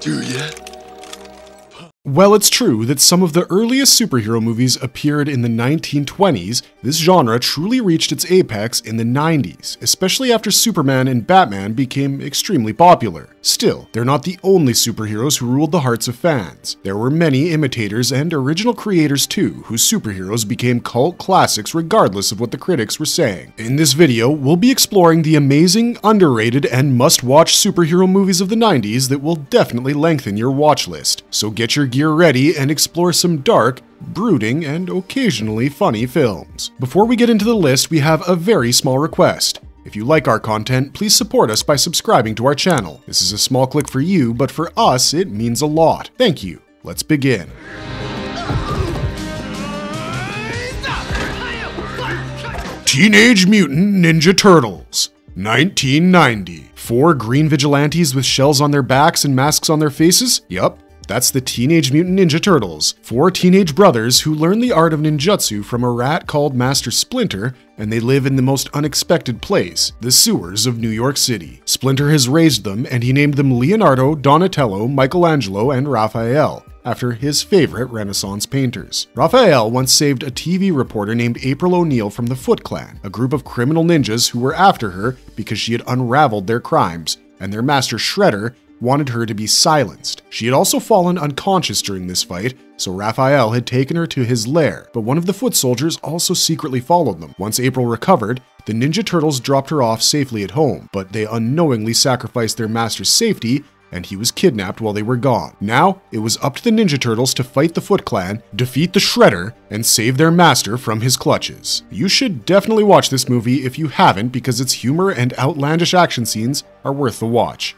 Do ya? While it's true that some of the earliest superhero movies appeared in the 1920s, this genre truly reached its apex in the 90s, especially after Superman and Batman became extremely popular. Still, they're not the only superheroes who ruled the hearts of fans. There were many imitators and original creators too, whose superheroes became cult classics regardless of what the critics were saying. In this video, we'll be exploring the amazing, underrated, and must-watch superhero movies of the 90s that will definitely lengthen your watch list. So get your gear ready and explore some dark, brooding, and occasionally funny films. Before we get into the list, we have a very small request. If you like our content, please support us by subscribing to our channel. This is a small click for you, but for us, it means a lot. Thank you. Let's begin. Teenage Mutant Ninja Turtles, 1990. Four green vigilantes with shells on their backs and masks on their faces? Yup, that's the Teenage Mutant Ninja Turtles, four teenage brothers who learn the art of ninjutsu from a rat called Master Splinter, and they live in the most unexpected place, the sewers of New York City. Splinter has raised them, and he named them Leonardo, Donatello, Michelangelo, and Raphael after his favorite Renaissance painters. Raphael once saved a TV reporter named April O'Neil from the Foot Clan, a group of criminal ninjas who were after her because she had unraveled their crimes, and their master Shredder wanted her to be silenced. She had also fallen unconscious during this fight, so Raphael had taken her to his lair, but one of the foot soldiers also secretly followed them. Once April recovered, the Ninja Turtles dropped her off safely at home, but they unknowingly sacrificed their master's safety and he was kidnapped while they were gone. Now, it was up to the Ninja Turtles to fight the Foot Clan, defeat the Shredder, and save their master from his clutches. You should definitely watch this movie if you haven't because its humor and outlandish action scenes are worth the watch.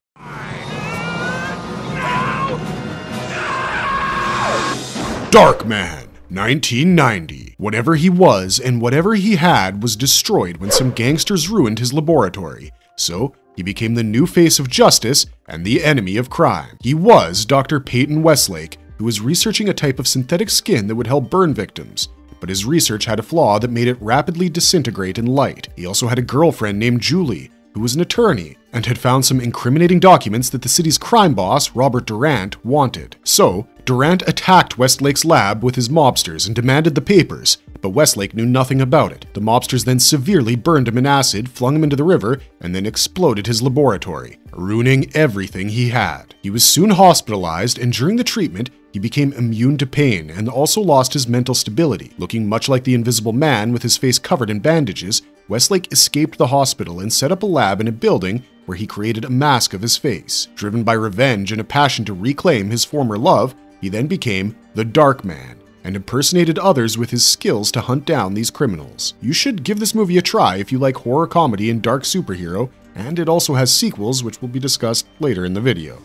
Darkman, 1990. Whatever he was and whatever he had was destroyed when some gangsters ruined his laboratory. So, he became the new face of justice and the enemy of crime. He was Dr. Peyton Westlake, who was researching a type of synthetic skin that would help burn victims. But his research had a flaw that made it rapidly disintegrate in light. He also had a girlfriend named Julie, who was an attorney and had found some incriminating documents that the city's crime boss, Robert Durant, wanted. So, Durant attacked Westlake's lab with his mobsters and demanded the papers, but Westlake knew nothing about it. The mobsters then severely burned him in acid, flung him into the river, and then exploded his laboratory, ruining everything he had. He was soon hospitalized, and during the treatment, he became immune to pain and also lost his mental stability. Looking much like the Invisible Man with his face covered in bandages, Westlake escaped the hospital and set up a lab in a building where he created a mask of his face. Driven by revenge and a passion to reclaim his former love, he then became the Darkman and impersonated others with his skills to hunt down these criminals. You should give this movie a try if you like horror comedy and dark superhero, and it also has sequels which will be discussed later in the video.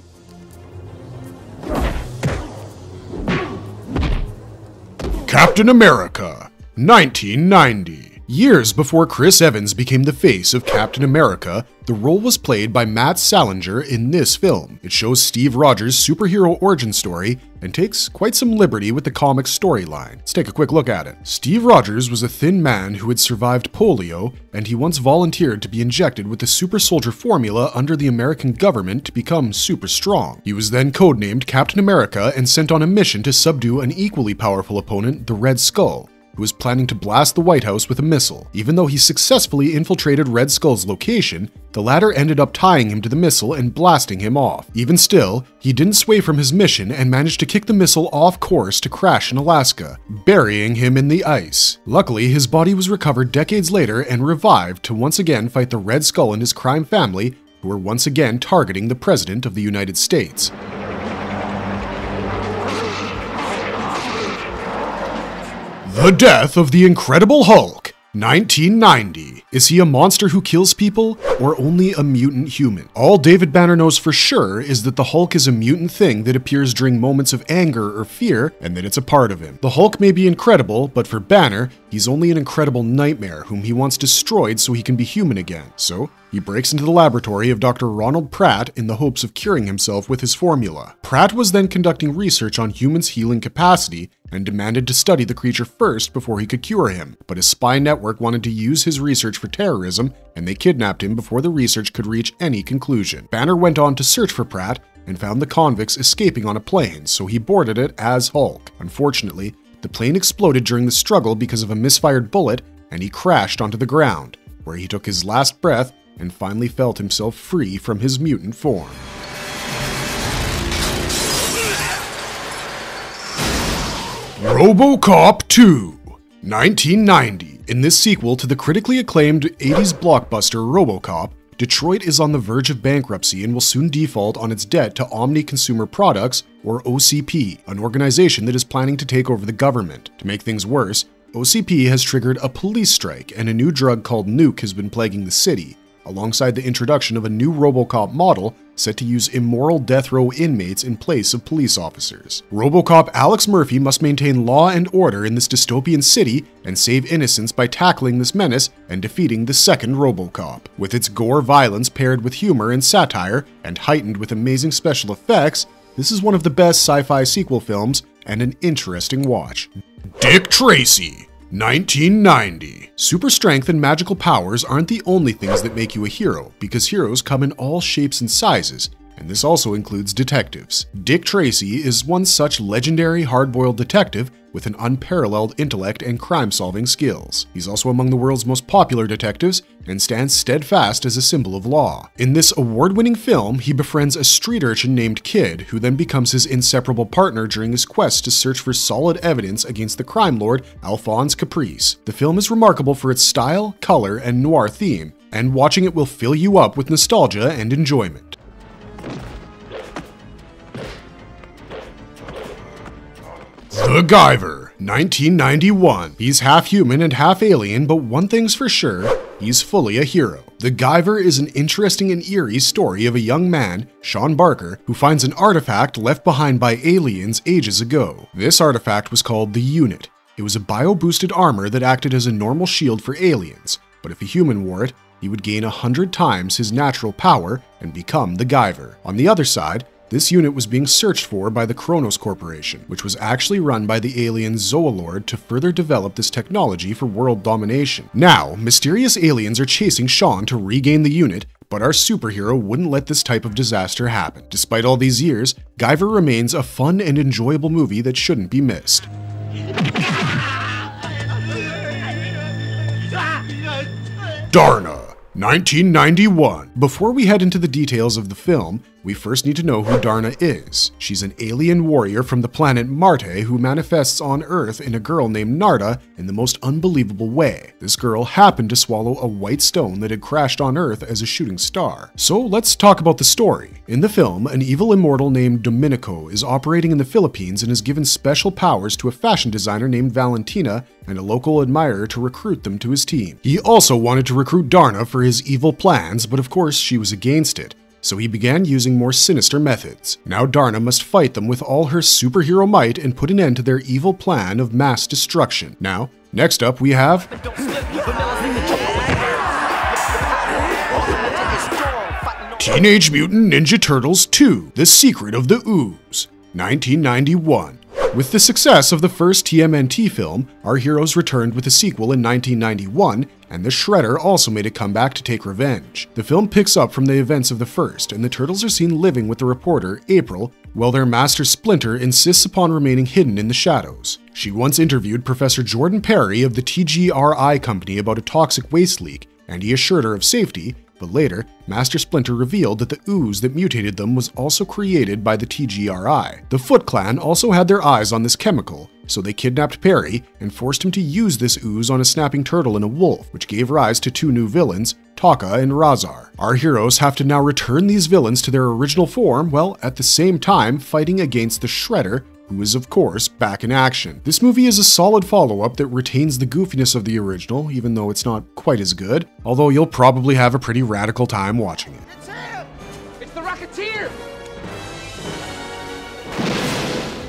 Captain America, 1990. Years before Chris Evans became the face of Captain America, the role was played by Matt Salinger in this film. It shows Steve Rogers' superhero origin story and takes quite some liberty with the comic's storyline. Let's take a quick look at it. Steve Rogers was a thin man who had survived polio, and he once volunteered to be injected with the super soldier formula under the American government to become super strong. He was then codenamed Captain America and sent on a mission to subdue an equally powerful opponent, the Red Skull who was planning to blast the White House with a missile. Even though he successfully infiltrated Red Skull's location, the latter ended up tying him to the missile and blasting him off. Even still, he didn't sway from his mission and managed to kick the missile off course to crash in Alaska, burying him in the ice. Luckily, his body was recovered decades later and revived to once again fight the Red Skull and his crime family, who were once again targeting the President of the United States. The Death of the Incredible Hulk, 1990. Is he a monster who kills people, or only a mutant human? All David Banner knows for sure is that the Hulk is a mutant thing that appears during moments of anger or fear, and that it's a part of him. The Hulk may be incredible, but for Banner, he's only an incredible nightmare whom he wants destroyed so he can be human again. So, he breaks into the laboratory of Dr. Ronald Pratt in the hopes of curing himself with his formula. Pratt was then conducting research on humans' healing capacity and demanded to study the creature first before he could cure him, but his spy network wanted to use his research for terrorism, and they kidnapped him before the research could reach any conclusion. Banner went on to search for Pratt, and found the convicts escaping on a plane, so he boarded it as Hulk. Unfortunately, the plane exploded during the struggle because of a misfired bullet, and he crashed onto the ground, where he took his last breath and finally felt himself free from his mutant form. RoboCop 2 1990. In this sequel to the critically acclaimed 80s blockbuster RoboCop, Detroit is on the verge of bankruptcy and will soon default on its debt to Omni Consumer Products, or OCP, an organization that is planning to take over the government. To make things worse, OCP has triggered a police strike and a new drug called Nuke has been plaguing the city, alongside the introduction of a new Robocop model set to use immoral death row inmates in place of police officers. Robocop Alex Murphy must maintain law and order in this dystopian city and save innocents by tackling this menace and defeating the second Robocop. With its gore violence paired with humor and satire, and heightened with amazing special effects, this is one of the best sci-fi sequel films and an interesting watch. Dick Tracy 1990. Super strength and magical powers aren't the only things that make you a hero, because heroes come in all shapes and sizes, and this also includes detectives. Dick Tracy is one such legendary hard-boiled detective with an unparalleled intellect and crime-solving skills. He's also among the world's most popular detectives and stands steadfast as a symbol of law. In this award-winning film, he befriends a street urchin named Kid, who then becomes his inseparable partner during his quest to search for solid evidence against the crime lord Alphonse Caprice. The film is remarkable for its style, color, and noir theme, and watching it will fill you up with nostalgia and enjoyment. The Guyver, 1991. He's half human and half alien, but one thing's for sure, he's fully a hero. The Guyver is an interesting and eerie story of a young man, Sean Barker, who finds an artifact left behind by aliens ages ago. This artifact was called the Unit. It was a bio-boosted armor that acted as a normal shield for aliens, but if a human wore it, he would gain a hundred times his natural power and become the Guyver. On the other side, this unit was being searched for by the Kronos Corporation, which was actually run by the alien Zoalord to further develop this technology for world domination. Now, mysterious aliens are chasing Sean to regain the unit, but our superhero wouldn't let this type of disaster happen. Despite all these years, Guyver remains a fun and enjoyable movie that shouldn't be missed. Darna 1991. Before we head into the details of the film, we first need to know who Darna is. She's an alien warrior from the planet Marte who manifests on Earth in a girl named Narda in the most unbelievable way. This girl happened to swallow a white stone that had crashed on Earth as a shooting star. So let's talk about the story. In the film, an evil immortal named Domenico is operating in the Philippines and is given special powers to a fashion designer named Valentina and a local admirer to recruit them to his team. He also wanted to recruit Darna for his evil plans, but of course she was against it so he began using more sinister methods. Now Darna must fight them with all her superhero might and put an end to their evil plan of mass destruction. Now, next up we have... Teenage Mutant Ninja Turtles 2 The Secret of the Ooze, 1991. With the success of the first TMNT film, our heroes returned with a sequel in 1991, and the Shredder also made a comeback to take revenge. The film picks up from the events of the first, and the Turtles are seen living with the reporter, April, while their master Splinter insists upon remaining hidden in the shadows. She once interviewed Professor Jordan Perry of the TGRI company about a toxic waste leak, and he assured her of safety, but later, Master Splinter revealed that the ooze that mutated them was also created by the TGRI. The Foot Clan also had their eyes on this chemical, so they kidnapped Perry and forced him to use this ooze on a snapping turtle and a wolf, which gave rise to two new villains, Tokka and Rahzar. Our heroes have to now return these villains to their original form, while at the same time fighting against the Shredder, who is of course back in action. This movie is a solid follow-up that retains the goofiness of the original, even though it's not quite as good, although you'll probably have a pretty radical time watching it. It's him! It's the Rocketeer!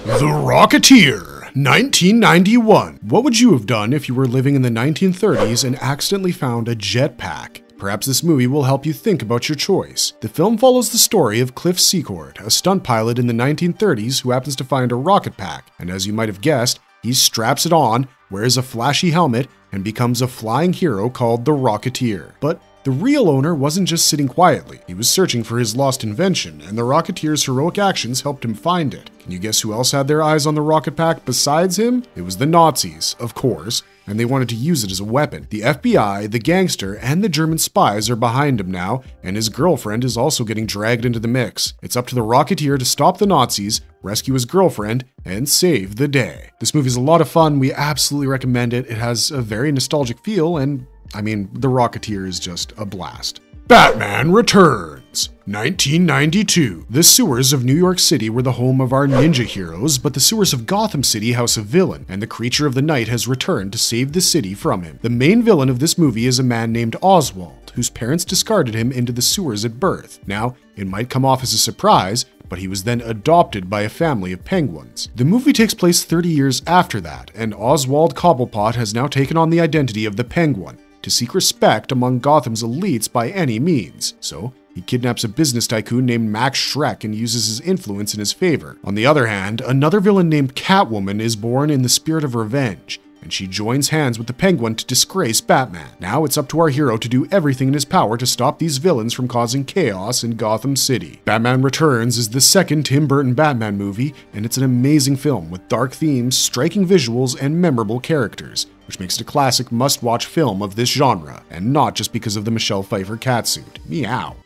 The Rocketeer 1991. What would you have done if you were living in the 1930s and accidentally found a jetpack? Perhaps this movie will help you think about your choice. The film follows the story of Cliff Secord, a stunt pilot in the 1930s who happens to find a rocket pack, and as you might have guessed, he straps it on, wears a flashy helmet, and becomes a flying hero called the Rocketeer. But The real owner wasn't just sitting quietly, he was searching for his lost invention, and the Rocketeer's heroic actions helped him find it. Can you guess who else had their eyes on the rocket pack besides him? It was the Nazis, of course, and they wanted to use it as a weapon. The FBI, the gangster, and the German spies are behind him now, and his girlfriend is also getting dragged into the mix. It's up to the Rocketeer to stop the Nazis, rescue his girlfriend, and save the day. This movie is a lot of fun. We absolutely recommend it. It has a very nostalgic feel, and I mean, The Rocketeer is just a blast. Batman Returns 1992. The sewers of New York City were the home of our ninja heroes, but the sewers of Gotham City house a villain, and the creature of the night has returned to save the city from him. The main villain of this movie is a man named Oswald, whose parents discarded him into the sewers at birth. Now, it might come off as a surprise, but he was then adopted by a family of penguins. The movie takes place 30 years after that, and Oswald Cobblepot has now taken on the identity of the penguin, to seek respect among Gotham's elites by any means. So, he kidnaps a business tycoon named Max Shreck and uses his influence in his favor. On the other hand, another villain named Catwoman is born in the spirit of revenge, and she joins hands with the Penguin to disgrace Batman. Now it's up to our hero to do everything in his power to stop these villains from causing chaos in Gotham City. Batman Returns is the second Tim Burton Batman movie, and it's an amazing film with dark themes, striking visuals, and memorable characters which makes it a classic must watch film of this genre, and not just because of the Michelle Pfeiffer catsuit. Meow.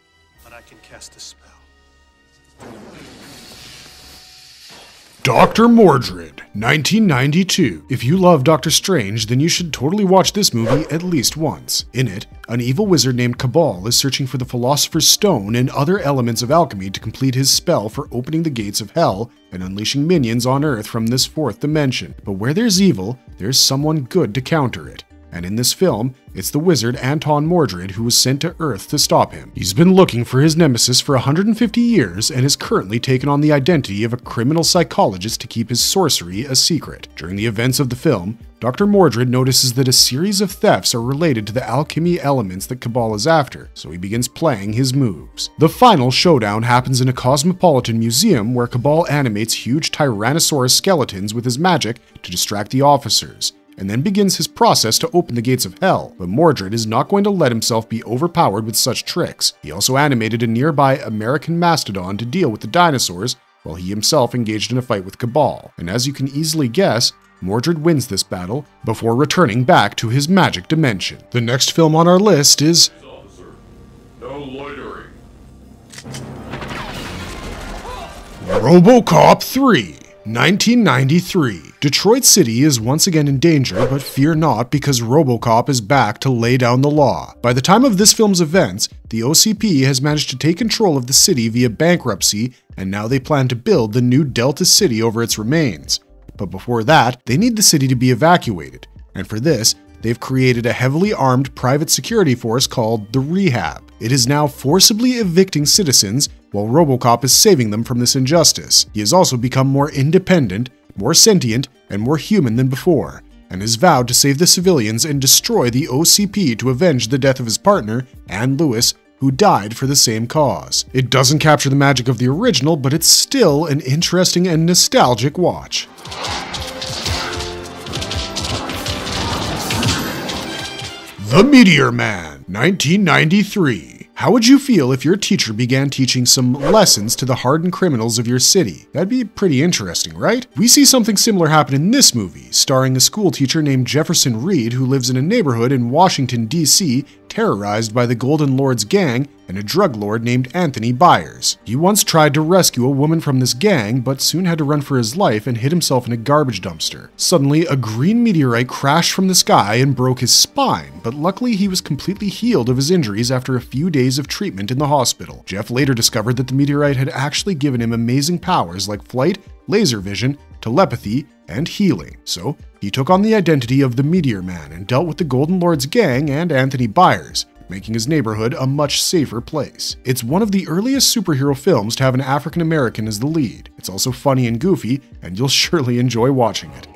But I can cast a spell. Dr. Mordrid, 1992. If you love Doctor Strange, then you should totally watch this movie at least once. In it, an evil wizard named Cabal is searching for the Philosopher's Stone and other elements of alchemy to complete his spell for opening the gates of hell and unleashing minions on Earth from this fourth dimension. But where there's evil, there's someone good to counter it. And in this film, it's the wizard Anton Mordrid who was sent to Earth to stop him. He's been looking for his nemesis for 150 years and has currently taken on the identity of a criminal psychologist to keep his sorcery a secret. During the events of the film, Dr. Mordrid notices that a series of thefts are related to the alchemy elements that Cabal is after, so he begins playing his moves. The final showdown happens in a cosmopolitan museum where Cabal animates huge Tyrannosaurus skeletons with his magic to distract the officers, and then begins his process to open the gates of hell. But Mordrid is not going to let himself be overpowered with such tricks. He also animated a nearby American mastodon to deal with the dinosaurs, while he himself engaged in a fight with Cabal. And as you can easily guess, Mordrid wins this battle before returning back to his magic dimension. The next film on our list is. RoboCop 3. 1993. Detroit City is once again in danger, but fear not because Robocop is back to lay down the law. By the time of this film's events, the OCP has managed to take control of the city via bankruptcy, and now they plan to build the new Delta City over its remains. But before that, they need the city to be evacuated, and for this, they've created a heavily armed private security force called the Rehab. It is now forcibly evicting citizens while Robocop is saving them from this injustice. He has also become more independent, more sentient, and more human than before, and has vowed to save the civilians and destroy the OCP to avenge the death of his partner, Anne Lewis, who died for the same cause. It doesn't capture the magic of the original, but it's still an interesting and nostalgic watch. The Meteor Man, 1993. How would you feel if your teacher began teaching some lessons to the hardened criminals of your city? That'd be pretty interesting, right? We see something similar happen in this movie, starring a school teacher named Jefferson Reed who lives in a neighborhood in Washington, D.C., terrorized by the Golden Lord's gang and a drug lord named Anthony Byers. He once tried to rescue a woman from this gang, but soon had to run for his life and hid himself in a garbage dumpster. Suddenly, a green meteorite crashed from the sky and broke his spine, but luckily he was completely healed of his injuries after a few days of treatment in the hospital. Jeff later discovered that the meteorite had actually given him amazing powers like flight, laser vision, telepathy, and healing. So, he took on the identity of the Meteor Man and dealt with the Golden Lord's gang and Anthony Byers, making his neighborhood a much safer place. It's one of the earliest superhero films to have an African American as the lead. It's also funny and goofy, and you'll surely enjoy watching it.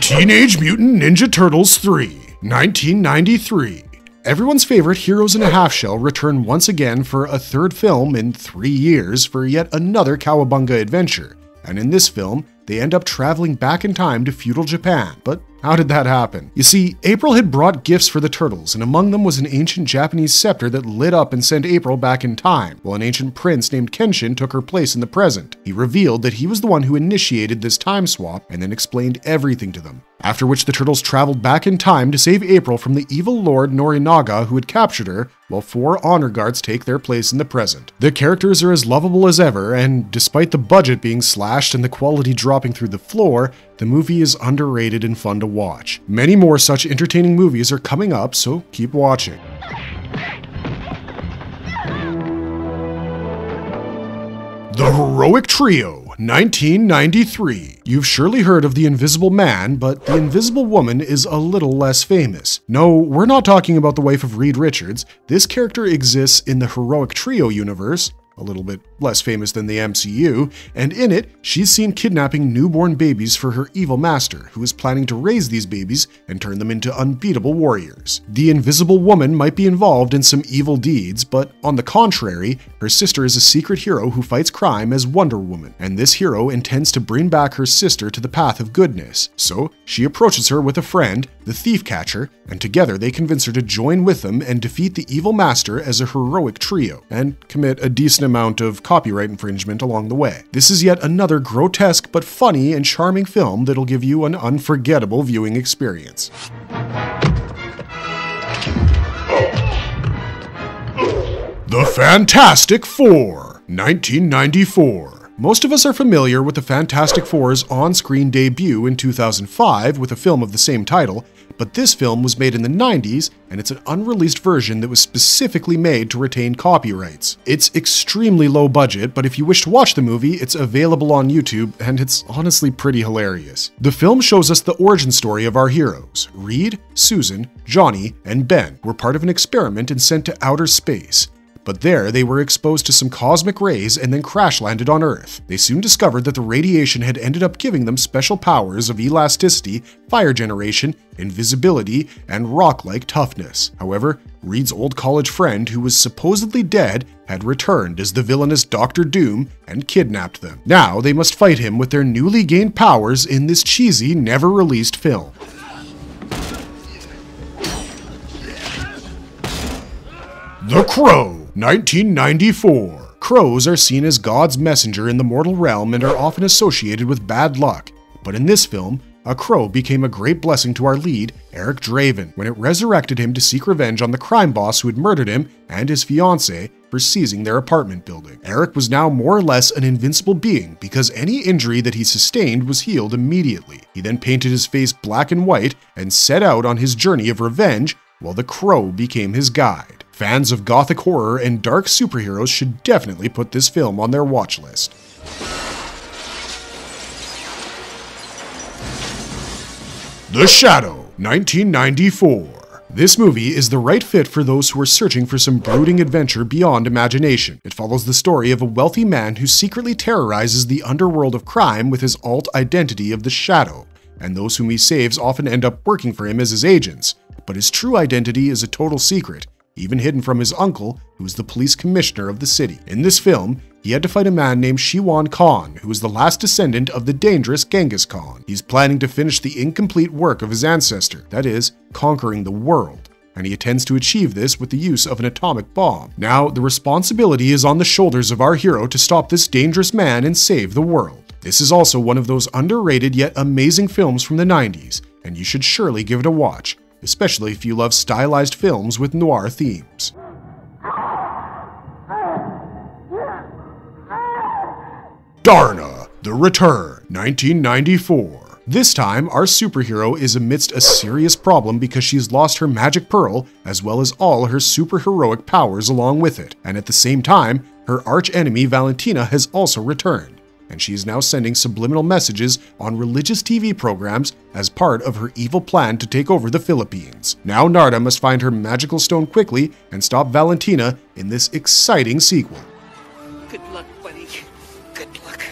Teenage Mutant Ninja Turtles 3, 1993. Everyone's favorite Heroes in a Half Shell return once again for a third film in three years for yet another Cowabunga adventure. And in this film, they end up traveling back in time to feudal Japan. But How did that happen? You see, April had brought gifts for the turtles, and among them was an ancient Japanese scepter that lit up and sent April back in time, while an ancient prince named Kenshin took her place in the present. He revealed that he was the one who initiated this time swap and then explained everything to them. After which the turtles traveled back in time to save April from the evil Lord Norinaga who had captured her, while four honor guards take their place in the present. The characters are as lovable as ever, and despite the budget being slashed and the quality dropping through the floor, the movie is underrated and fun to watch. Many more such entertaining movies are coming up, so keep watching. The Heroic Trio 1993. You've surely heard of the Invisible Man, but the Invisible Woman is a little less famous. No, we're not talking about the wife of Reed Richards. This character exists in the Heroic Trio universe, a little bit less famous than the MCU, and in it, she's seen kidnapping newborn babies for her evil master, who is planning to raise these babies and turn them into unbeatable warriors. The Invisible Woman might be involved in some evil deeds, but on the contrary, her sister is a secret hero who fights crime as Wonder Woman, and this hero intends to bring back her sister to the path of goodness. So, she approaches her with a friend, the Thief Catcher, and together they convince her to join with them and defeat the evil master as a heroic trio, and commit a decent amount of copyright infringement along the way. This is yet another grotesque but funny and charming film that'll give you an unforgettable viewing experience. The Fantastic Four, 1994. Most of us are familiar with the Fantastic Four's on screen debut in 2005 with a film of the same title, but this film was made in the 90s and it's an unreleased version that was specifically made to retain copyrights. It's extremely low budget, but if you wish to watch the movie, it's available on YouTube and it's honestly pretty hilarious. The film shows us the origin story of our heroes. Reed, Susan, Johnny, and Ben were part of an experiment and sent to outer space. But there, they were exposed to some cosmic rays and then crash landed on Earth. They soon discovered that the radiation had ended up giving them special powers of elasticity, fire generation, invisibility, and rock like toughness. However, Reed's old college friend, who was supposedly dead, had returned as the villainous Doctor Doom and kidnapped them. Now they must fight him with their newly gained powers in this cheesy, never released film. The Crow 1994. Crows are seen as God's messenger in the mortal realm and are often associated with bad luck. But in this film, a crow became a great blessing to our lead, Eric Draven, when it resurrected him to seek revenge on the crime boss who had murdered him and his fiancée for seizing their apartment building. Eric was now more or less an invincible being because any injury that he sustained was healed immediately. He then painted his face black and white and set out on his journey of revenge while the crow became his guide. Fans of gothic horror and dark superheroes should definitely put this film on their watch list. The Shadow, 1994. This movie is the right fit for those who are searching for some brooding adventure beyond imagination. It follows the story of a wealthy man who secretly terrorizes the underworld of crime with his alt identity of the Shadow, and those whom he saves often end up working for him as his agents. But his true identity is a total secret, even hidden from his uncle, who was the police commissioner of the city. In this film, he had to fight a man named Shiwan Khan, who was the last descendant of the dangerous Genghis Khan. He's planning to finish the incomplete work of his ancestor, that is, conquering the world and he intends to achieve this with the use of an atomic bomb. Now, the responsibility is on the shoulders of our hero to stop this dangerous man and save the world. This is also one of those underrated yet amazing films from the 90s, and you should surely give it a watch especially if you love stylized films with noir themes. Darna, The Return, 1994. This time, our superhero is amidst a serious problem because she's lost her magic pearl, as well as all her superheroic powers along with it. And at the same time, her arch enemy Valentina has also returned and she is now sending subliminal messages on religious TV programs as part of her evil plan to take over the Philippines. Now Narda must find her magical stone quickly and stop Valentina in this exciting sequel. Good luck, buddy. Good luck.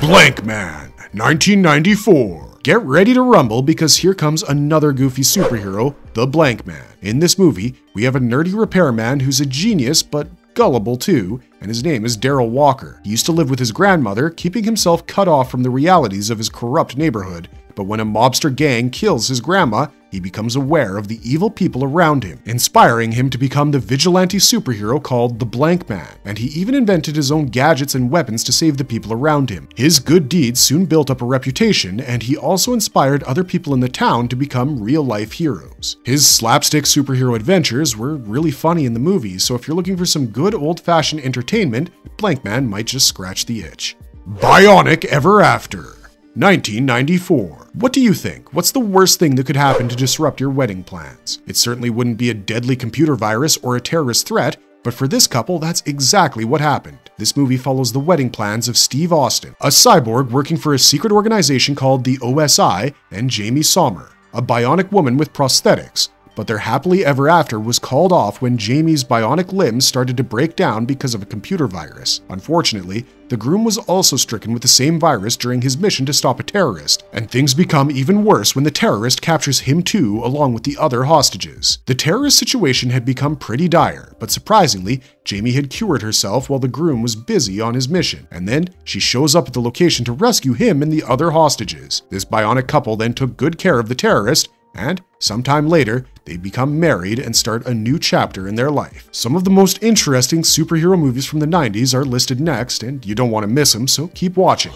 Blankman, 1994. Get ready to rumble because here comes another goofy superhero, the Blankman. In this movie, we have a nerdy repairman who's a genius but gullible too, and his name is Daryl Walker. He used to live with his grandmother, keeping himself cut off from the realities of his corrupt neighborhood. But when a mobster gang kills his grandma, he becomes aware of the evil people around him, inspiring him to become the vigilante superhero called the Blankman, and he even invented his own gadgets and weapons to save the people around him. His good deeds soon built up a reputation, and he also inspired other people in the town to become real life heroes. His slapstick superhero adventures were really funny in the movies, so if you're looking for some good old fashioned entertainment, Blankman might just scratch the itch. Bionic Ever After. 1994. What do you think? What's the worst thing that could happen to disrupt your wedding plans? It certainly wouldn't be a deadly computer virus or a terrorist threat, but for this couple, that's exactly what happened. This movie follows the wedding plans of Steve Austin, a cyborg working for a secret organization called the OSI, and Jaime Sommer, a bionic woman with prosthetics, but their happily ever after was called off when Jaime's bionic limbs started to break down because of a computer virus. Unfortunately, the groom was also stricken with the same virus during his mission to stop a terrorist, and things become even worse when the terrorist captures him too along with the other hostages. The terrorist situation had become pretty dire, but surprisingly, Jamie had cured herself while the groom was busy on his mission, and then she shows up at the location to rescue him and the other hostages. This bionic couple then took good care of the terrorist, and sometime later, they become married and start a new chapter in their life. Some of the most interesting superhero movies from the 90s are listed next, and you don't want to miss them, so keep watching.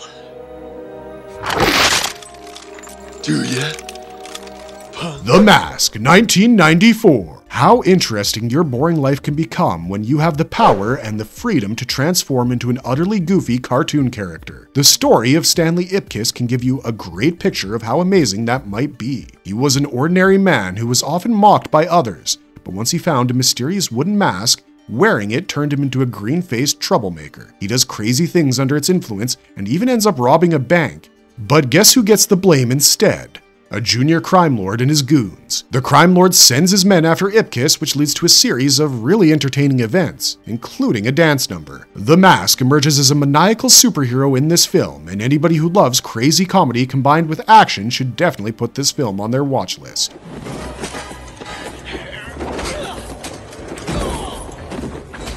Do ya? The Mask, 1994. How interesting your boring life can become when you have the power and the freedom to transform into an utterly goofy cartoon character. The story of Stanley Ipkiss can give you a great picture of how amazing that might be. He was an ordinary man who was often mocked by others, but once he found a mysterious wooden mask, Wearing it turned him into a green faced troublemaker. He does crazy things under its influence and even ends up robbing a bank. But guess who gets the blame instead? A junior crime lord and his goons. The crime lord sends his men after Ipkiss, which leads to a series of really entertaining events, including a dance number. The Mask emerges as a maniacal superhero in this film, and anybody who loves crazy comedy combined with action should definitely put this film on their watch list.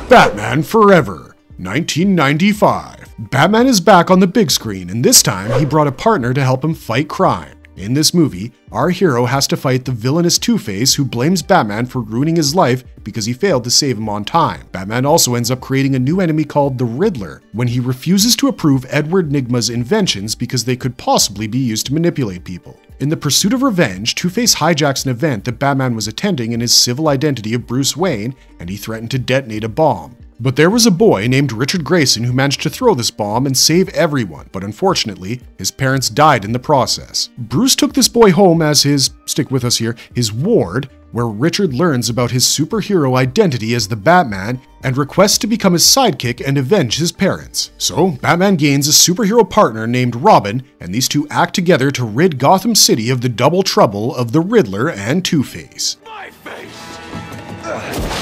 Batman Forever, 1995. Batman is back on the big screen, and this time he brought a partner to help him fight crime. In this movie, our hero has to fight the villainous Two-Face who blames Batman for ruining his life because he failed to save him on time. Batman also ends up creating a new enemy called the Riddler when he refuses to approve Edward Nygma's inventions because they could possibly be used to manipulate people. In the pursuit of revenge, Two-Face hijacks an event that Batman was attending in his civil identity of Bruce Wayne, and he threatened to detonate a bomb. But there was a boy named Richard Grayson who managed to throw this bomb and save everyone, but unfortunately, his parents died in the process. Bruce took this boy home as his, stick with us here, his ward, where Richard learns about his superhero identity as the Batman and requests to become his sidekick and avenge his parents. So, Batman gains a superhero partner named Robin, and these two act together to rid Gotham City of the double trouble of the Riddler and Two-Face. My face!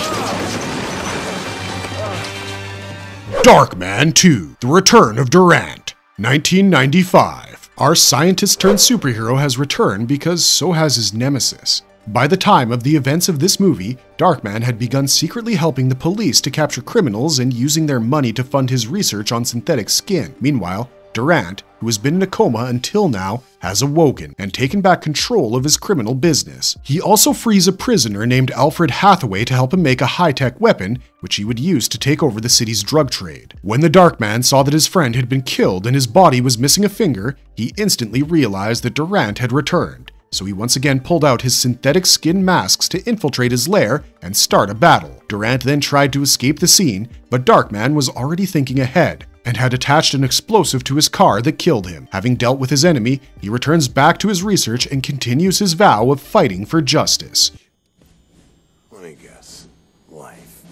Darkman 2 The Return of Durant, 1995. Our scientist turned superhero has returned because so has his nemesis. By the time of the events of this movie, Darkman had begun secretly helping the police to capture criminals and using their money to fund his research on synthetic skin. Meanwhile, Durant, who has been in a coma until now, has awoken and taken back control of his criminal business. He also frees a prisoner named Alfred Hathaway to help him make a high-tech weapon, which he would use to take over the city's drug trade. When the Darkman saw that his friend had been killed and his body was missing a finger, he instantly realized that Durant had returned. So he once again pulled out his synthetic skin masks to infiltrate his lair and start a battle. Durant then tried to escape the scene, but Darkman was already thinking ahead and had attached an explosive to his car that killed him. Having dealt with his enemy, he returns back to his research and continues his vow of fighting for justice. Let me guess. Life.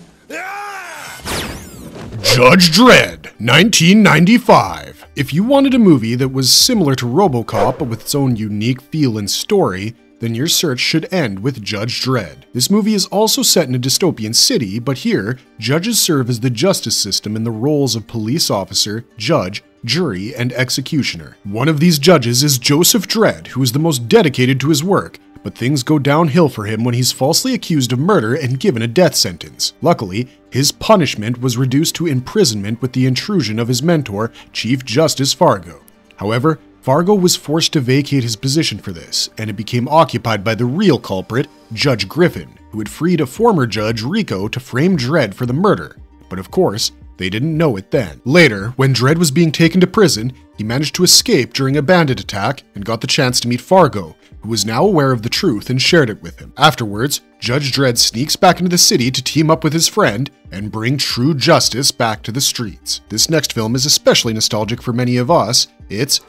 Judge Dredd, 1995. If you wanted a movie that was similar to Robocop but with its own unique feel and story, then your search should end with Judge Dredd. This movie is also set in a dystopian city, but here, judges serve as the justice system in the roles of police officer, judge, jury, and executioner. One of these judges is Joseph Dredd, who is the most dedicated to his work, but things go downhill for him when he's falsely accused of murder and given a death sentence. Luckily, his punishment was reduced to imprisonment with the intrusion of his mentor, Chief Justice Fargo. However, Fargo was forced to vacate his position for this, and it became occupied by the real culprit, Judge Griffin, who had freed a former judge, Rico, to frame Dredd for the murder. But of course, they didn't know it then. Later, when Dredd was being taken to prison, he managed to escape during a bandit attack and got the chance to meet Fargo, who was now aware of the truth and shared it with him. Afterwards, Judge Dredd sneaks back into the city to team up with his friend and bring true justice back to the streets. This next film is especially nostalgic for many of us. It's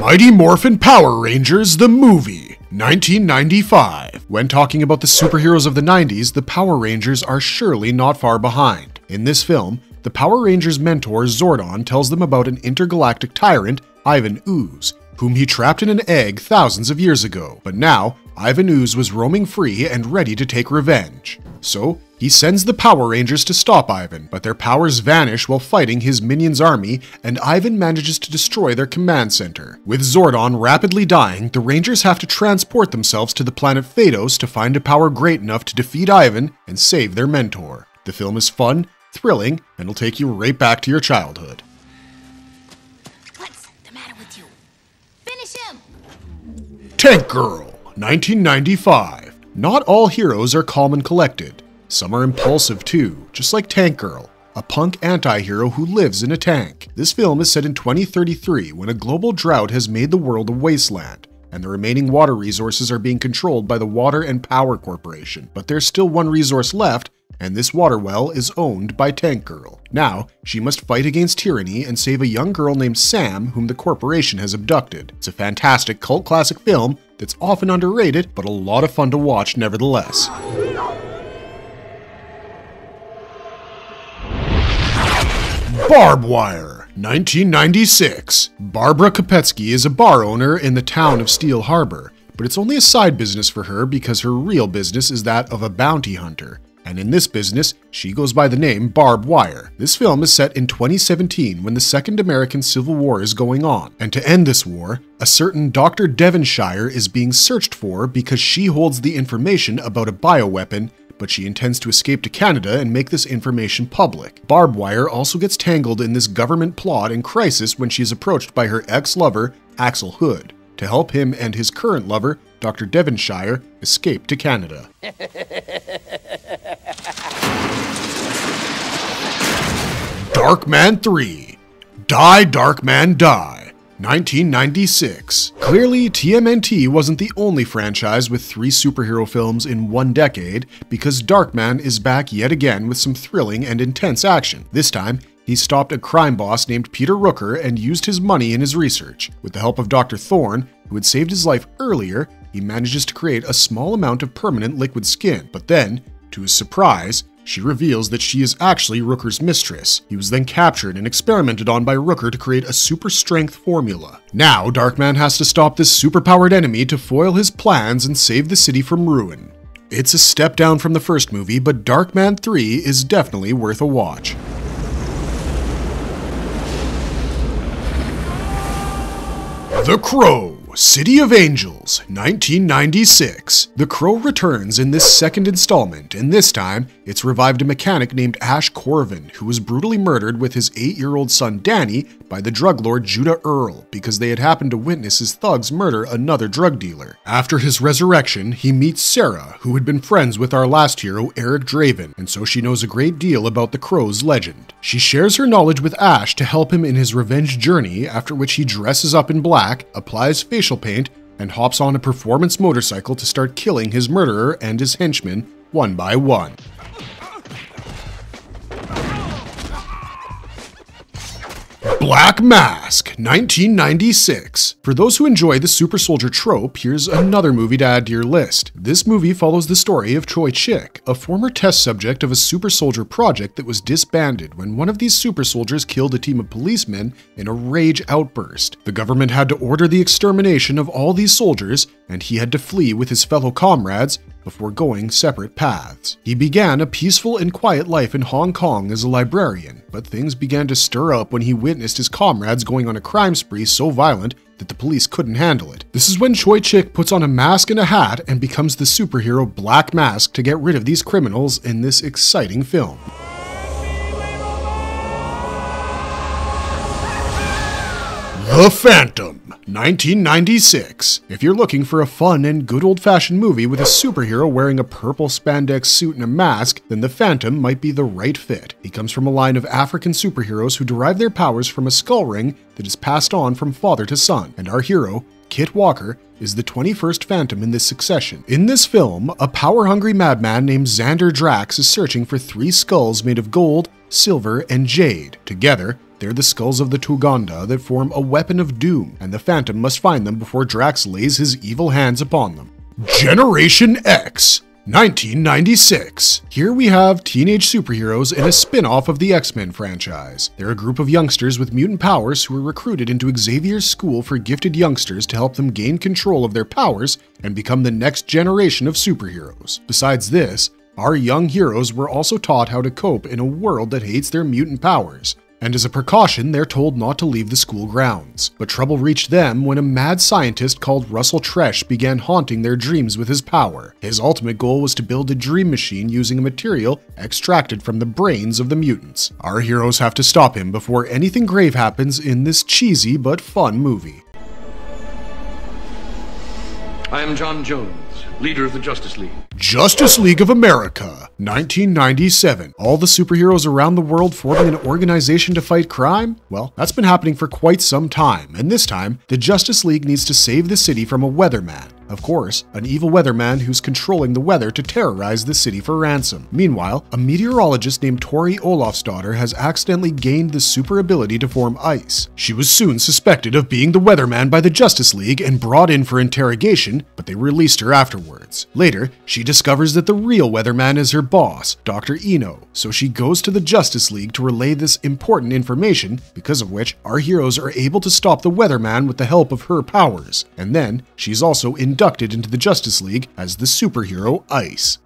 Mighty Morphin Power Rangers, the movie, 1995. When talking about the superheroes of the 90s, the Power Rangers are surely not far behind. In this film, the Power Rangers' mentor Zordon tells them about an intergalactic tyrant, Ivan Ooze, whom he trapped in an egg thousands of years ago. But now, Ivan Ooze was roaming free and ready to take revenge. So, he sends the Power Rangers to stop Ivan, but their powers vanish while fighting his minions' army, and Ivan manages to destroy their command center. With Zordon rapidly dying, the Rangers have to transport themselves to the planet Phaedos to find a power great enough to defeat Ivan and save their mentor. The film is fun, thrilling, and will take you right back to your childhood. Tank Girl, 1995. Not all heroes are calm and collected. Some are impulsive too, just like Tank Girl, a punk anti-hero who lives in a tank. This film is set in 2033 when a global drought has made the world a wasteland, and the remaining water resources are being controlled by the Water and Power Corporation. But there's still one resource left, and this water well is owned by Tank Girl. Now, she must fight against tyranny and save a young girl named Sam whom the corporation has abducted. It's a fantastic cult classic film that's often underrated, but a lot of fun to watch nevertheless. Barb Wire, 1996. Barbara Kopetsky is a bar owner in the town of Steel Harbor, but it's only a side business for her because her real business is that of a bounty hunter. And in this business, she goes by the name Barb Wire. This film is set in 2017 when the Second American Civil War is going on. And to end this war, a certain Dr. Devonshire is being searched for because she holds the information about a bioweapon but she intends to escape to Canada and make this information public. Barb Wire also gets tangled in this government plot and crisis when she is approached by her ex lover, Axel Hood, to help him and his current lover, Dr. Devonshire, escaped to Canada. Darkman 3 Die Darkman Die 1996. Clearly, TMNT wasn't the only franchise with three superhero films in one decade, because Darkman is back yet again with some thrilling and intense action. This time, he stopped a crime boss named Peter Rooker and used his money in his research. With the help of Dr. Thorne, who had saved his life earlier, he manages to create a small amount of permanent liquid skin. But then, to his surprise, she reveals that she is actually Rooker's mistress. He was then captured and experimented on by Rooker to create a super strength formula. Now, Darkman has to stop this superpowered enemy to foil his plans and save the city from ruin. It's a step down from the first movie, but Darkman 3 is definitely worth a watch. The Crow City of Angels, 1996. The Crow returns in this second installment, and this time, it's revived a mechanic named Ash Corvin, who was brutally murdered with his 8-year-old son Danny by the drug lord Judah Earl because they had happened to witness his thugs murder another drug dealer. After his resurrection, he meets Sarah, who had been friends with our last hero Eric Draven, and so she knows a great deal about the Crow's legend. She shares her knowledge with Ash to help him in his revenge journey, after which he dresses up in black, applies facial paint, and hops on a performance motorcycle to start killing his murderer and his henchmen one by one. Black Mask, 1996. For those who enjoy the super soldier trope, here's another movie to add to your list. This movie follows the story of Choi Chick, a former test subject of a super soldier project that was disbanded when one of these super soldiers killed a team of policemen in a rage outburst. The government had to order the extermination of all these soldiers, and he had to flee with his fellow comrades before going separate paths. He began a peaceful and quiet life in Hong Kong as a librarian, but things began to stir up when he witnessed his comrades going on a crime spree so violent that the police couldn't handle it. This is when Choi Chick puts on a mask and a hat and becomes the superhero Black Mask to get rid of these criminals in this exciting film. The Phantom, 1996. If you're looking for a fun and good old fashioned movie with a superhero wearing a purple spandex suit and a mask, then The Phantom might be the right fit. He comes from a line of African superheroes who derive their powers from a skull ring that is passed on from father to son, and our hero, Kit Walker, is the 21st Phantom in this succession. In this film, a power hungry madman named Xander Drax is searching for three skulls made of gold, silver, and jade. Together, they're the skulls of the Touganda that form a weapon of doom, and the Phantom must find them before Drax lays his evil hands upon them. Generation X 1996. Here we have teenage superheroes in a spin off of the X Men franchise. They're a group of youngsters with mutant powers who are recruited into Xavier's school for gifted youngsters to help them gain control of their powers and become the next generation of superheroes. Besides this, our young heroes were also taught how to cope in a world that hates their mutant powers. And as a precaution, they're told not to leave the school grounds. But trouble reached them when a mad scientist called Russell Tresh began haunting their dreams with his power. His ultimate goal was to build a dream machine using a material extracted from the brains of the mutants. Our heroes have to stop him before anything grave happens in this cheesy but fun movie. I am J'onn J'onzz, leader of the Justice League. Justice League of America, 1997. All the superheroes around the world forming an organization to fight crime? Well, that's been happening for quite some time, and this time, the Justice League needs to save the city from a weatherman. Of course, an evil weatherman who's controlling the weather to terrorize the city for ransom. Meanwhile, a meteorologist named Tori Olafsdottir has accidentally gained the super ability to form ice. She was soon suspected of being the weatherman by the Justice League and brought in for interrogation, but they released her afterwards. Later, she discovers that the real weatherman is her boss, Dr. Eno, so she goes to the Justice League to relay this important information, because of which our heroes are able to stop the weatherman with the help of her powers. And then, she's also inducted into the Justice League as the superhero Ice.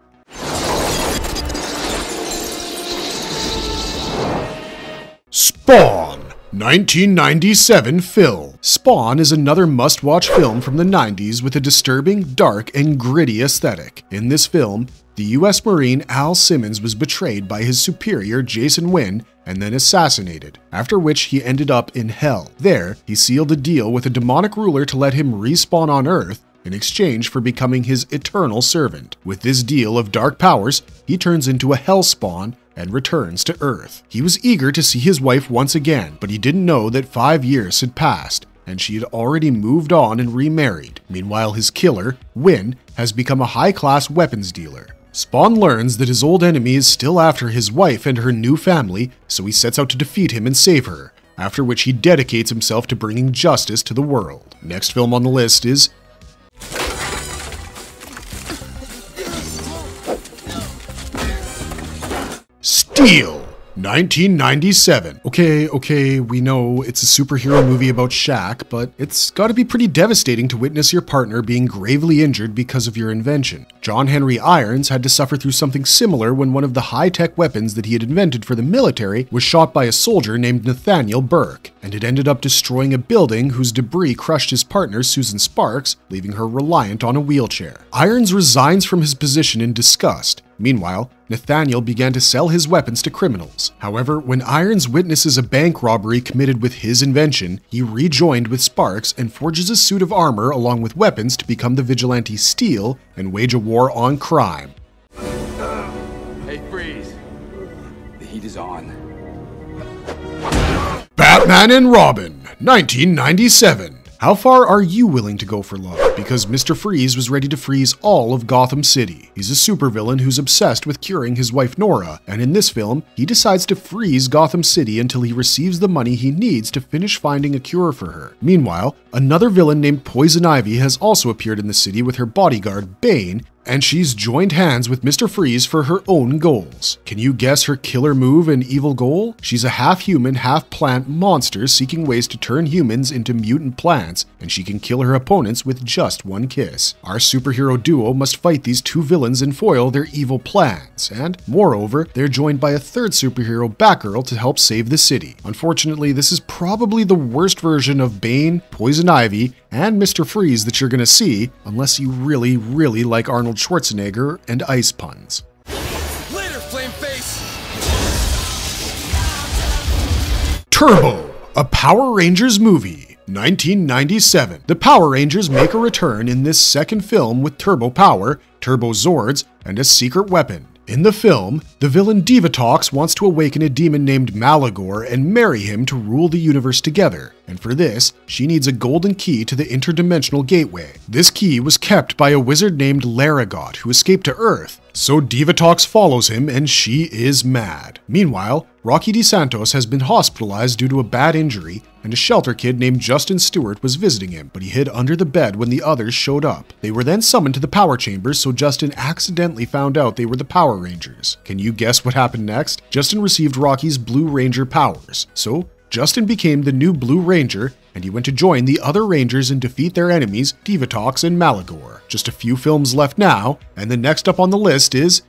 Spawn 1997 film. Spawn is another must watch film from the 90s with a disturbing, dark, and gritty aesthetic. In this film, the US Marine Al Simmons was betrayed by his superior Jason Wynn and then assassinated, after which he ended up in hell. There, he sealed a deal with a demonic ruler to let him respawn on Earth in exchange for becoming his eternal servant. With this deal of dark powers, he turns into a hellspawn and returns to Earth. He was eager to see his wife once again, but he didn't know that five years had passed and she had already moved on and remarried. Meanwhile, his killer, Wynn, has become a high class weapons dealer. Spawn learns that his old enemy is still after his wife and her new family, so he sets out to defeat him and save her, after which he dedicates himself to bringing justice to the world. Next film on the list is Steel. 1997. Okay, okay, we know it's a superhero movie about Shaq, but it's gotta be pretty devastating to witness your partner being gravely injured because of your invention. John Henry Irons had to suffer through something similar when one of the high tech weapons that he had invented for the military was shot by a soldier named Nathaniel Burke, and it ended up destroying a building whose debris crushed his partner, Susan Sparks, leaving her reliant on a wheelchair. Irons resigns from his position in disgust. Meanwhile, Nathaniel began to sell his weapons to criminals. However, when Irons witnesses a bank robbery committed with his invention, he rejoined with Sparks and forges a suit of armor along with weapons to become the vigilante Steel and wage a war on crime. Hey, freeze. The heat is on. Batman and Robin, 1997. How far are you willing to go for love? Because Mr. Freeze was ready to freeze all of Gotham City. He's a supervillain who's obsessed with curing his wife Nora, and in this film, he decides to freeze Gotham City until he receives the money he needs to finish finding a cure for her. Meanwhile, another villain named Poison Ivy has also appeared in the city with her bodyguard Bane, and she's joined hands with Mr. Freeze for her own goals. Can you guess her killer move and evil goal? She's a half human, half plant monster seeking ways to turn humans into mutant plants, and she can kill her opponents with just one kiss. Our superhero duo must fight these two villains and foil their evil plans, and moreover, they're joined by a third superhero, Batgirl, to help save the city. Unfortunately, this is probably the worst version of Bane, Poison Ivy, and Mr. Freeze that you're gonna see, unless you really, really like Arnold Schwarzenegger and ice puns. Later, flame face! Turbo, a Power Rangers movie. 1997. The Power Rangers make a return in this second film with turbo power, turbo Zords, and a secret weapon. In the film, the villain Divatox wants to awaken a demon named Maligore and marry him to rule the universe together, and for this, she needs a golden key to the interdimensional gateway. This key was kept by a wizard named Lerigot who escaped to Earth, so Divatox follows him and she is mad. Meanwhile, Rocky DeSantos has been hospitalized due to a bad injury, and a shelter kid named Justin Stewart was visiting him, but he hid under the bed when the others showed up. They were then summoned to the power chambers, so Justin accidentally found out they were the Power Rangers. Can you guess what happened next? Justin received Rocky's Blue Ranger powers, so Justin became the new Blue Ranger, and he went to join the other Rangers and defeat their enemies, Divatox and Maligore. Just a few films left now, and the next up on the list is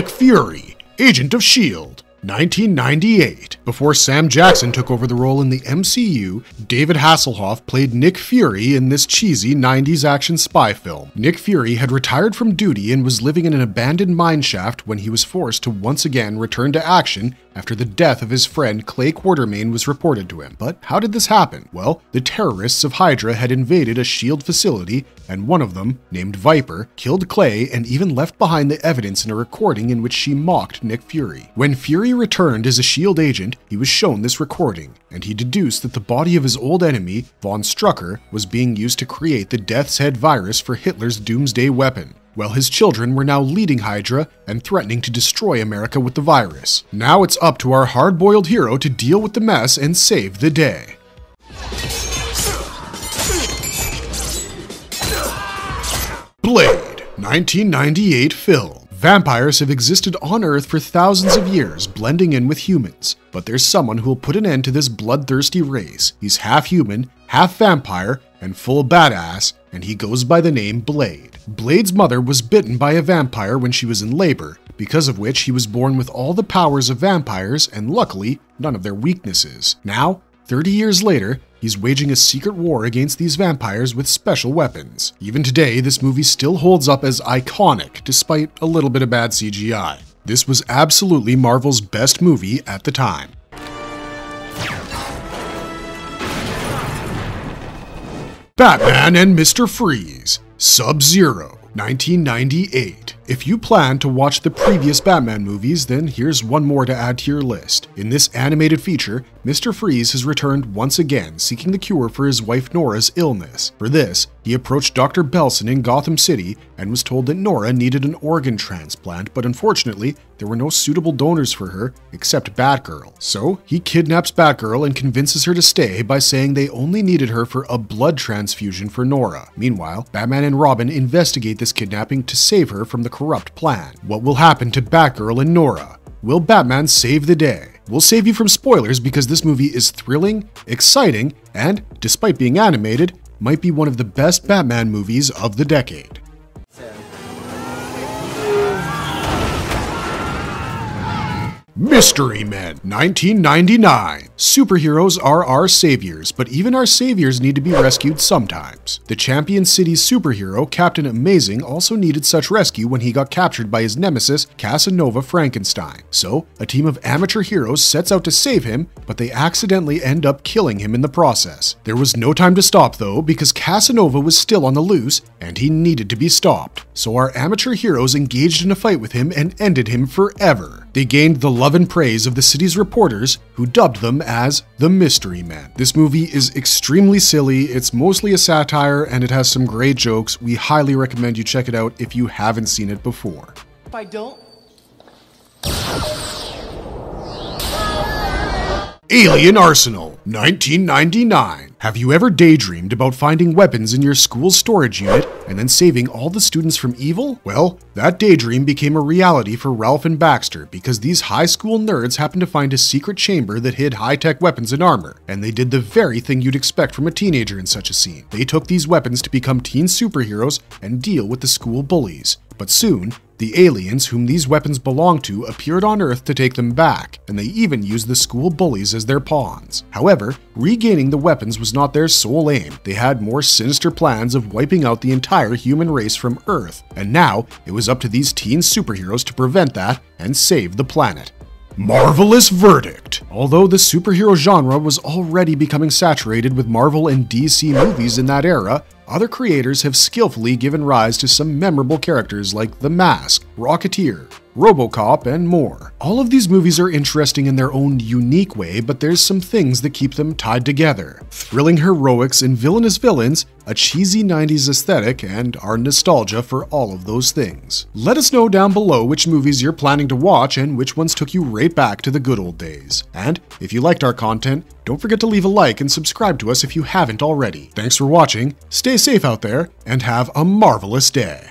Nick Fury, Agent of S.H.I.E.L.D. 1998. Before Sam Jackson took over the role in the MCU, David Hasselhoff played Nick Fury in this cheesy 90s action spy film. Nick Fury had retired from duty and was living in an abandoned mine shaft when he was forced to once again return to action after the death of his friend Clay Quartermain was reported to him. But how did this happen? Well, the terrorists of Hydra had invaded a SHIELD facility, and one of them, named Viper, killed Clay and even left behind the evidence in a recording in which she mocked Nick Fury. When Fury returned as a SHIELD agent, he was shown this recording, and he deduced that the body of his old enemy, von Strucker, was being used to create the Death's Head virus for Hitler's doomsday weapon while his children were now leading Hydra and threatening to destroy America with the virus. Now it's up to our hard boiled hero to deal with the mess and save the day. Blade, 1998 film. Vampires have existed on Earth for thousands of years, blending in with humans. But there's someone who will put an end to this bloodthirsty race. He's half human, half vampire, and full badass, and he goes by the name Blade. Blade's mother was bitten by a vampire when she was in labor, because of which he was born with all the powers of vampires and luckily, none of their weaknesses. Now, 30 years later, he's waging a secret war against these vampires with special weapons. Even today, this movie still holds up as iconic, despite a little bit of bad CGI. This was absolutely Marvel's best movie at the time. Batman and Mr. Freeze, Sub-Zero, 1998. If you plan to watch the previous Batman movies, then here's one more to add to your list. In this animated feature, Mr. Freeze has returned once again, seeking the cure for his wife Nora's illness. For this, he approached Dr. Belson in Gotham City and was told that Nora needed an organ transplant, but unfortunately, there were no suitable donors for her except Batgirl. So, he kidnaps Batgirl and convinces her to stay by saying they only needed her for a blood transfusion for Nora. Meanwhile, Batman and Robin investigate this kidnapping to save her from the corrupt plan. What will happen to Batgirl and Nora? Will Batman save the day? We'll save you from spoilers because this movie is thrilling, exciting, and, despite being animated, might be one of the best Batman movies of the decade. Mystery Men, 1999. Superheroes are our saviors, but even our saviors need to be rescued sometimes. The Champion City's superhero, Captain Amazing, also needed such rescue when he got captured by his nemesis, Casanova Frankenstein. So, a team of amateur heroes sets out to save him, but they accidentally end up killing him in the process. There was no time to stop though, because Casanova was still on the loose, and he needed to be stopped. So our amateur heroes engaged in a fight with him and ended him forever. They gained the love and praise of the city's reporters, who dubbed them as the Mystery Man. This movie is extremely silly, it's mostly a satire, and it has some great jokes. We highly recommend you check it out if you haven't seen it before. If I don't, Alien Arsenal, 1999. Have you ever daydreamed about finding weapons in your school's storage unit and then saving all the students from evil? Well, that daydream became a reality for Ralph and Baxter because these high school nerds happened to find a secret chamber that hid high tech weapons and armor, and they did the very thing you'd expect from a teenager in such a scene. They took these weapons to become teen superheroes and deal with the school bullies. But soon, the aliens whom these weapons belonged to appeared on Earth to take them back, and they even used the school bullies as their pawns. However, regaining the weapons was not their sole aim. They had more sinister plans of wiping out the entire human race from Earth, and now it was up to these teen superheroes to prevent that and save the planet. Marvelous Verdict. Although the superhero genre was already becoming saturated with Marvel and DC movies in that era, other creators have skillfully given rise to some memorable characters like The Mask, Rocketeer, Robocop, and more. All of these movies are interesting in their own unique way, but there's some things that keep them tied together. Thrilling heroics and villainous villains, a cheesy 90s aesthetic, and our nostalgia for all of those things. Let us know down below which movies you're planning to watch and which ones took you right back to the good old days. And if you liked our content, don't forget to leave a like and subscribe to us if you haven't already. Thanks for watching, stay safe out there, and have a marvelous day.